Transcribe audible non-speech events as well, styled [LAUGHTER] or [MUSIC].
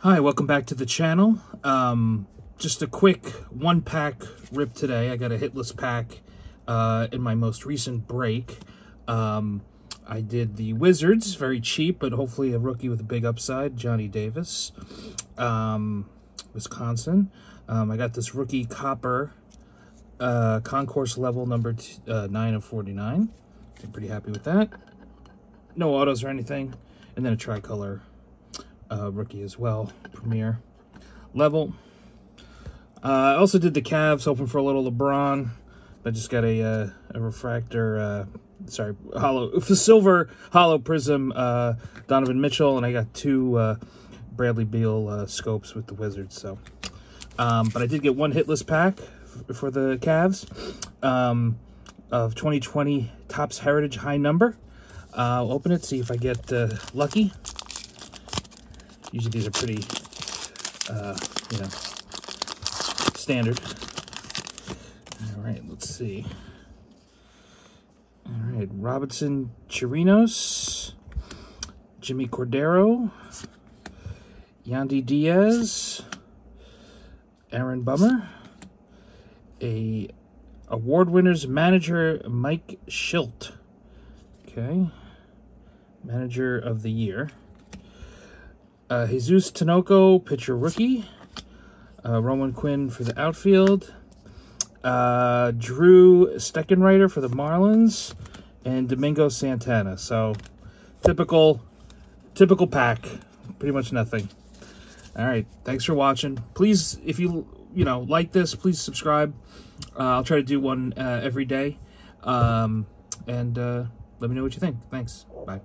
Hi, welcome back to the channel. Um, just a quick one pack rip today. I got a hitless pack uh, in my most recent break. Um, I did the Wizards, very cheap, but hopefully a rookie with a big upside, Johnny Davis, um, Wisconsin. Um, I got this rookie copper uh, concourse level number uh, 9 of 49. I'm pretty happy with that. No autos or anything. And then a tricolor uh, rookie as well, premier level. Uh, I also did the Cavs, hoping for a little LeBron. I just got a uh, a refractor, uh, sorry, hollow [LAUGHS] silver hollow prism uh, Donovan Mitchell, and I got two uh, Bradley Beal uh, scopes with the Wizards. So, um, but I did get one hitless pack for the Cavs um, of 2020 Topps Heritage High Number. Uh, I'll open it, see if I get lucky. Usually these are pretty, uh, you know, standard. All right, let's see. All right, Robinson Chirinos, Jimmy Cordero, Yandy Diaz, Aaron Bummer, a award winners manager Mike Shildt. Okay, manager of the year. Uh, Jesus Tinoco, pitcher rookie. Uh, Roman Quinn for the outfield. Uh, Drew Steckenrider for the Marlins. And Domingo Santana. So, typical, typical pack. Pretty much nothing. All right. Thanks for watching. Please, if you, you know, like this, please subscribe. Uh, I'll try to do one uh, every day. Um, and uh, let me know what you think. Thanks. Bye.